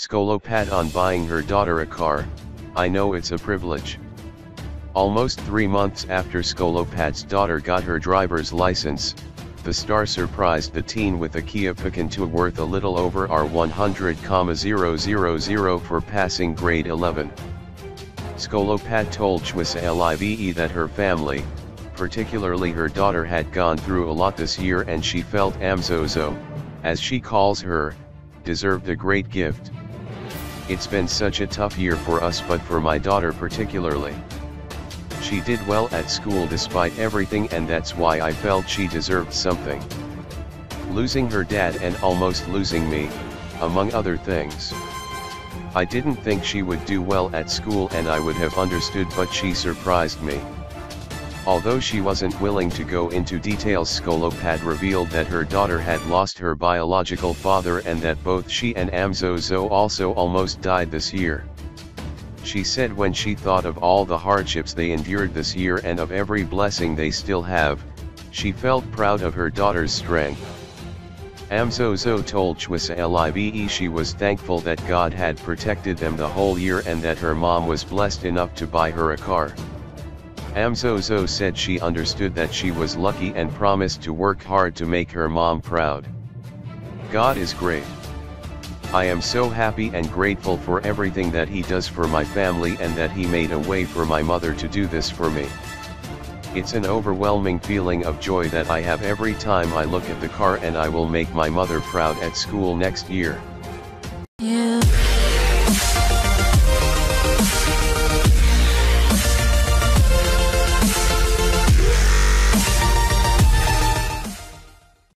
Skolopad on buying her daughter a car, I know it's a privilege. Almost three months after Skolopad's daughter got her driver's license, the star surprised the teen with a Kia Picanto worth a little over R100,000 for passing grade 11. Skolopat told TshisaLIVE that her family, particularly her daughter had gone through a lot this year and she felt Amzozo, as she calls her, deserved a great gift. It's been such a tough year for us but for my daughter particularly. She did well at school despite everything and that's why I felt she deserved something. Losing her dad and almost losing me, among other things. I didn't think she would do well at school and I would have understood but she surprised me. Although she wasn't willing to go into details Skolopad revealed that her daughter had lost her biological father and that both she and Amzozo also almost died this year. She said when she thought of all the hardships they endured this year and of every blessing they still have, she felt proud of her daughter's strength. Amzozo told TshisaLIVE she was thankful that God had protected them the whole year and that her mom was blessed enough to buy her a car. Amzozo said she understood that she was lucky and promised to work hard to make her mom proud. God is great. I am so happy and grateful for everything that he does for my family and that he made a way for my mother to do this for me. It's an overwhelming feeling of joy that I have every time I look at the car and I will make my mother proud at school next year.